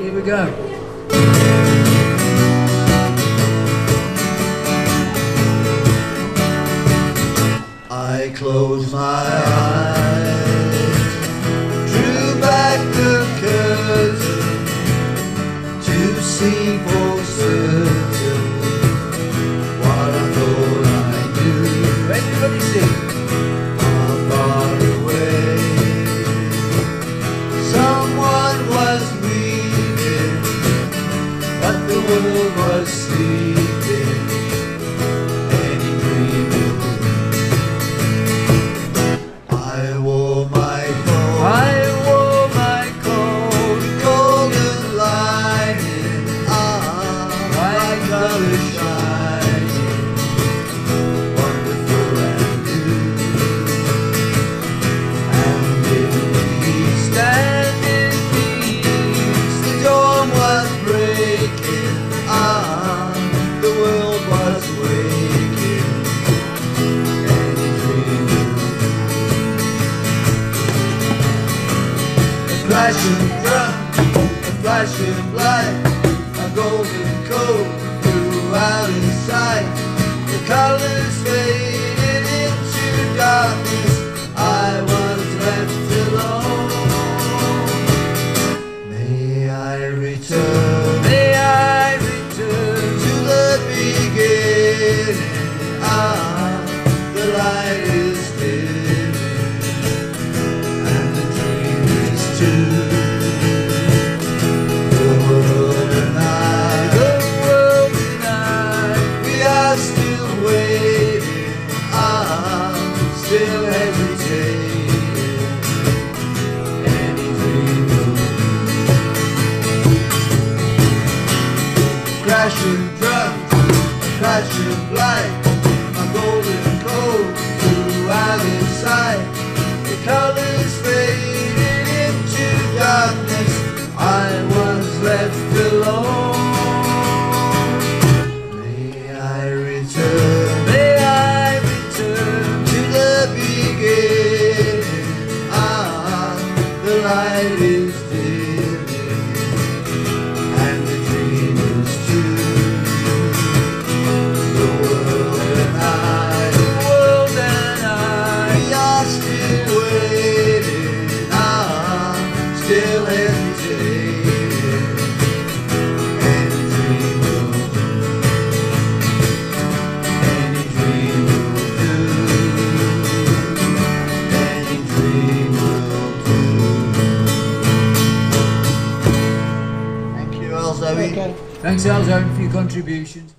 Here we go. I close my eyes, drew back the curtain to see for certain. você. flashing bright, a flashing light, a golden coat throughout his sight. The colors faded into darkness. I was left alone. May I return? May I return to the beginning? Ah, the light still every day. Thanks, Alzheimer, for your contributions.